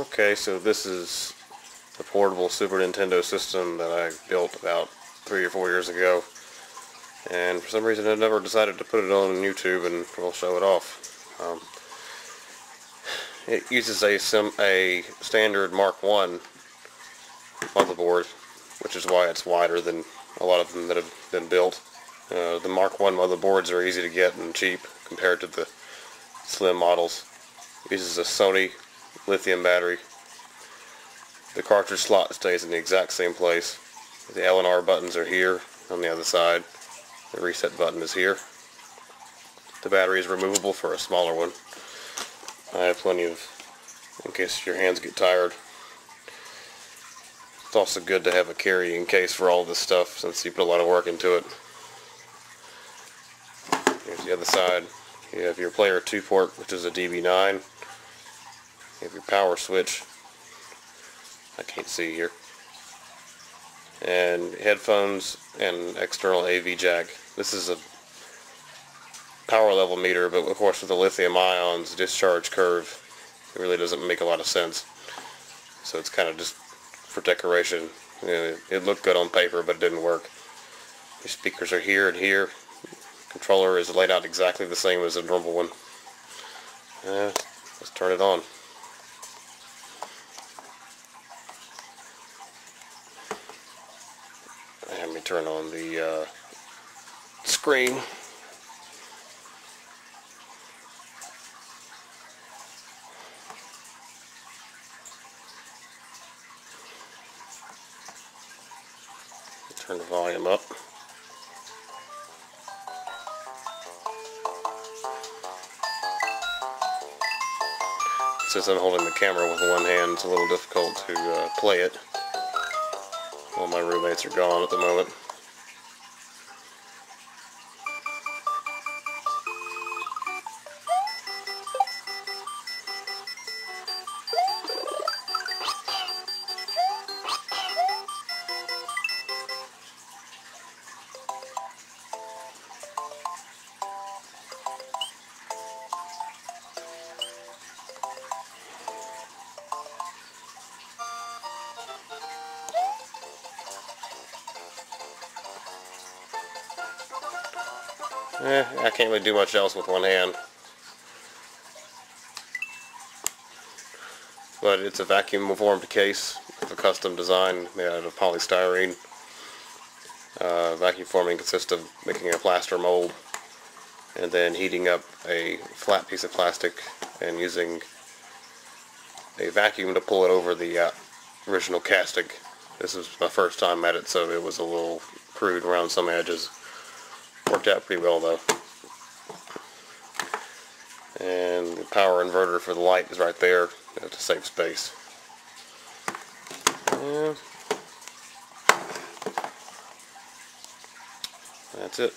Okay, so this is the portable Super Nintendo system that I built about three or four years ago. And for some reason I never decided to put it on YouTube and we'll show it off. Um, it uses a, sim a standard Mark 1 motherboard, which is why it's wider than a lot of them that have been built. Uh, the Mark 1 motherboards are easy to get and cheap compared to the slim models. It uses a Sony lithium battery. The cartridge slot stays in the exact same place. The L and R buttons are here on the other side. The reset button is here. The battery is removable for a smaller one. I have plenty of, in case your hands get tired. It's also good to have a carrying case for all this stuff since you put a lot of work into it. Here's the other side. You have your player 2 port, which is a DB9. You have your power switch. I can't see here. And headphones and external AV jack. This is a power level meter, but of course with the lithium ions discharge curve, it really doesn't make a lot of sense. So it's kind of just for decoration. You know, it looked good on paper, but it didn't work. Your speakers are here and here. Controller is laid out exactly the same as a normal one. Uh, let's turn it on. Me turn on the uh, screen. Turn the volume up. Since I'm holding the camera with one hand, it's a little difficult to uh, play it. All my roommates are gone at the moment. Eh, I can't really do much else with one hand. But it's a vacuum formed case with a custom design made out of polystyrene. Uh, vacuum forming consists of making a plaster mold and then heating up a flat piece of plastic and using a vacuum to pull it over the uh, original casting. This is my first time at it so it was a little crude around some edges. Worked out pretty well though. And the power inverter for the light is right there to save space. Yeah. That's it.